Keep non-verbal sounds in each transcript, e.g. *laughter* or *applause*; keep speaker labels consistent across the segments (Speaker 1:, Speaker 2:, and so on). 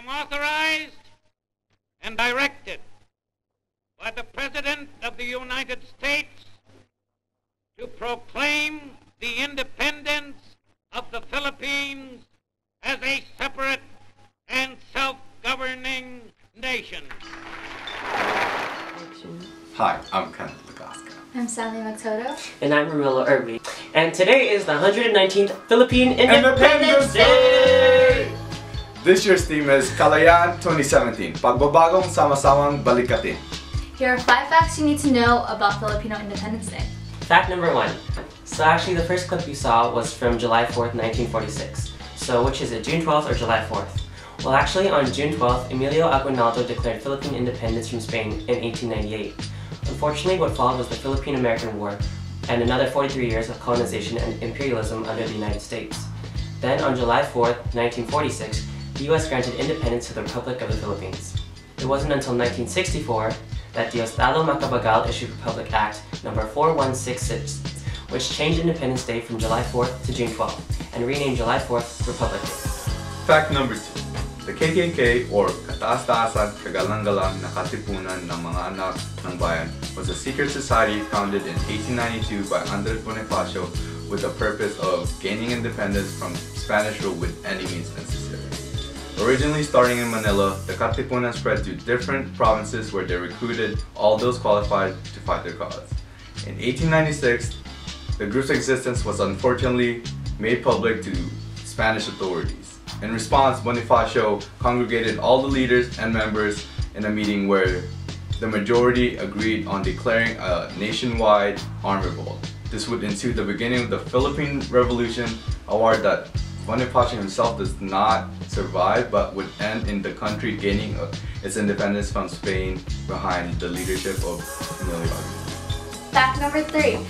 Speaker 1: am authorized and directed by the President of the United States to proclaim the independence of the Philippines as a separate and self-governing nation.
Speaker 2: Hi, I'm Kenneth Lagasca.
Speaker 3: I'm Sally Magtoto.
Speaker 4: And I'm Romelo Urbi. And today is the 119th Philippine Independence, Day!
Speaker 2: This year's theme is Kalayaan 2017, Pagbabagong Sama-samang Balikatin.
Speaker 3: Here are five facts you need to know about Filipino Independence Day.
Speaker 4: Fact number one. So actually the first clip you saw was from July 4th, 1946. So which is it, June 12th or July 4th? Well actually on June 12th, Emilio Aguinaldo declared Philippine independence from Spain in 1898. Unfortunately, what followed was the Philippine-American War and another 43 years of colonization and imperialism under the United States. Then on July 4th, 1946, the US granted independence to the Republic of the Philippines. It wasn't until 1964 that Diosdado Macapagal issued Republic Act No. 4166, which changed Independence Day from July 4th to June 12th and renamed July 4th Republic Day.
Speaker 2: Fact number two. The KKK or Kataas-Taasan na Katipunan ng Mga Anak ng Bayan was a secret society founded in 1892 by Andres Bonifacio with the purpose of gaining independence from Spanish rule with any means necessary. Originally starting in Manila, the Katipunan spread to different provinces where they recruited all those qualified to fight their cause. In 1896, the group's existence was unfortunately made public to Spanish authorities. In response, Bonifacio congregated all the leaders and members in a meeting where the majority agreed on declaring a nationwide armed revolt. This would ensue the beginning of the Philippine Revolution, a war that Bonifacio himself does not survive but would end in the country gaining uh, its independence from Spain behind the leadership of Emilio Aguinaldo.
Speaker 3: Fact number three.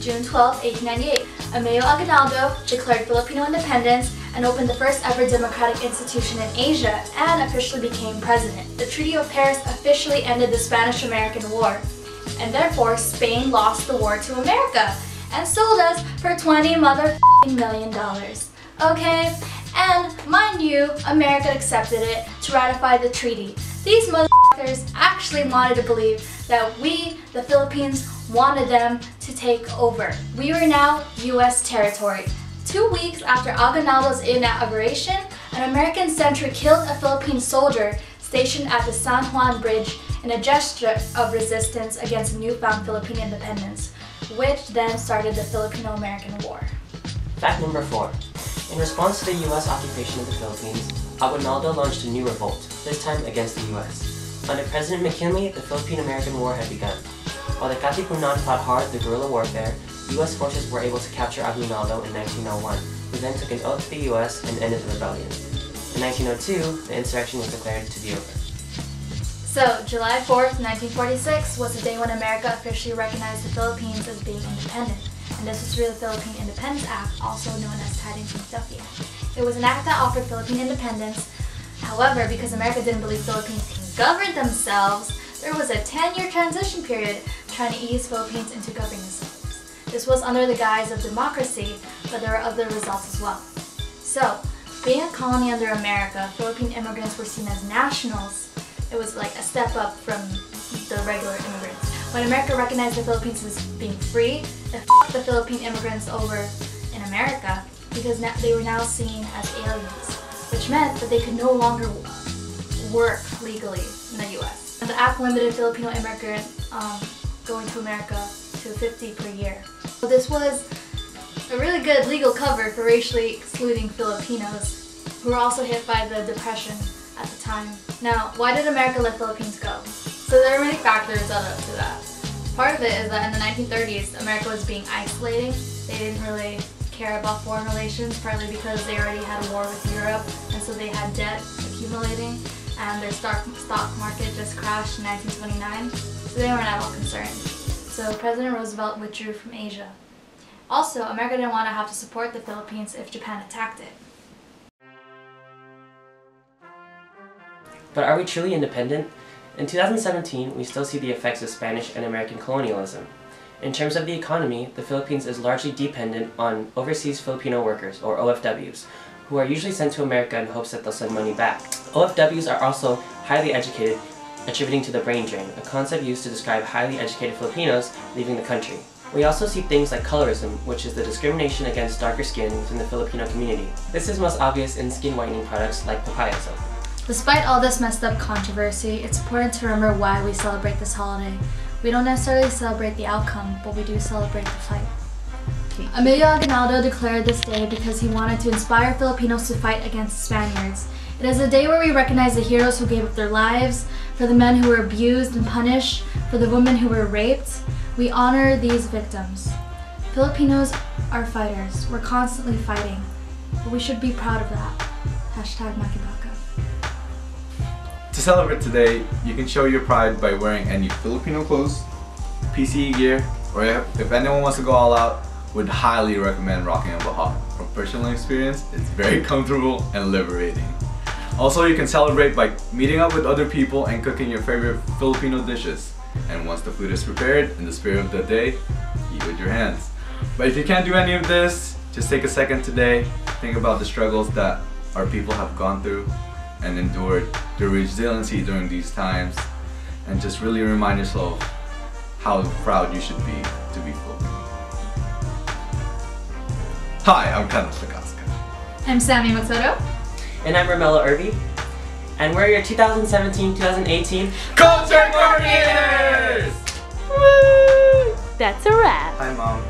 Speaker 3: June 12, 1898, Emilio Aguinaldo declared Filipino independence and opened the first ever democratic institution in Asia and officially became president. The Treaty of Paris officially ended the Spanish-American War, and therefore Spain lost the war to America and sold us for 20 mother million dollars. Okay? And mind you, America accepted it to ratify the treaty. These motherfuckers actually wanted to believe that we, the Philippines, wanted them to take over. We were now US territory. Two weeks after Aguinaldo's inauguration, an American sentry killed a Philippine soldier stationed at the San Juan Bridge in a gesture of resistance against newfound Philippine independence, which then started the Filipino-American War.
Speaker 4: Fact number four. In response to the US occupation of the Philippines, Aguinaldo launched a new revolt, this time against the US. Under President McKinley, the Philippine-American War had begun. While the Katipunan fought hard the guerrilla warfare, US forces were able to capture Aguinaldo in 1901, who then took an oath to the US and ended the rebellion. In 1902, the insurrection was declared to be over.
Speaker 3: So, July 4th, 1946 was the day when America officially recognized the Philippines as being independent, and this was through the Philippine Independence Act, also known as Tydings-Duffy Act. It was an act that offered Philippine independence. However, because America didn't believe Philippines can govern themselves, there was a 10-year transition period trying to ease Philippines into governing themselves. This was under the guise of democracy, but there were other results as well. So, being a colony under America, Philippine immigrants were seen as nationals it was like a step up from the regular immigrants. When America recognized the Philippines as being free, it the Philippine immigrants over in America because they were now seen as aliens, which meant that they could no longer work legally in the U.S. And the act limited Filipino immigrant um, going to America to 50 per year. So this was a really good legal cover for racially excluding Filipinos who were also hit by the Depression at the time. Now, why did America let Philippines go? So there are many factors that led up to that. Part of it is that in the 1930s, America was being isolating. They didn't really care about foreign relations, partly because they already had a war with Europe, and so they had debt accumulating, and their stock, stock market just crashed in 1929, so they weren't at all concerned. So President Roosevelt withdrew from Asia. Also, America didn't want to have to support the Philippines if Japan attacked it.
Speaker 4: But are we truly independent? In 2017, we still see the effects of Spanish and American colonialism. In terms of the economy, the Philippines is largely dependent on overseas Filipino workers, or OFWs, who are usually sent to America in hopes that they'll send money back. OFWs are also highly educated, attributing to the brain drain, a concept used to describe highly educated Filipinos leaving the country. We also see things like colorism, which is the discrimination against darker skin within the Filipino community. This is most obvious in skin whitening products like papaya soap.
Speaker 3: Despite all this messed up controversy, it's important to remember why we celebrate this holiday. We don't necessarily celebrate the outcome, but we do celebrate the fight. Emilio Aguinaldo declared this day because he wanted to inspire Filipinos to fight against the Spaniards. It is a day where we recognize the heroes who gave up their lives, for the men who were abused and punished, for the women who were raped. We honor these victims. Filipinos are fighters. We're constantly fighting. But we should be proud of that. Hashtag Makibaka.
Speaker 2: To celebrate today, you can show your pride by wearing any Filipino clothes, PCE gear, or if, anyone wants to go all out, would highly recommend rocking a baha. From personal experience, it's very *laughs* comfortable and liberating. Also, you can celebrate by meeting up with other people and cooking your favorite Filipino dishes. And once the food is prepared, in the spirit of the day, eat with your hands. But if you can't do any of this, just take a second today, think about the struggles that our people have gone through and endured, the resiliency during these times, and just really remind yourself how proud you should be to be Filipino. Hi, I'm Kenneth Lagasca.
Speaker 3: I'm Sammy Magtoto.
Speaker 4: And I'm Romelo Urbi, and we're your 2017-2018
Speaker 2: Culture Coordinators!
Speaker 5: That's a wrap.
Speaker 2: Hi, Mom.